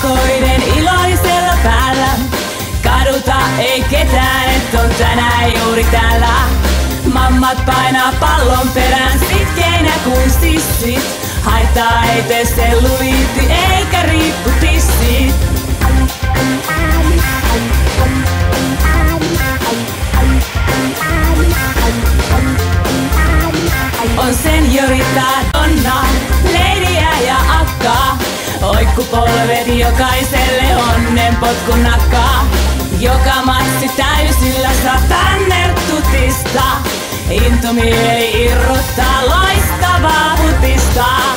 tupakoiden iloisella päällä. Kaduta ei ketään, et on tänään juuri täällä. Mammat painaa pallon perään sitkeinä kuin sissit. Haittaa ei tee selluliitti eikä riippu tissit. On seniorita, Oikkupolvet jokaiselle onnen potkun nakkaa. Joka matsi täysillä saa tannertutista. Intomieli irrottaa loistavaa putista.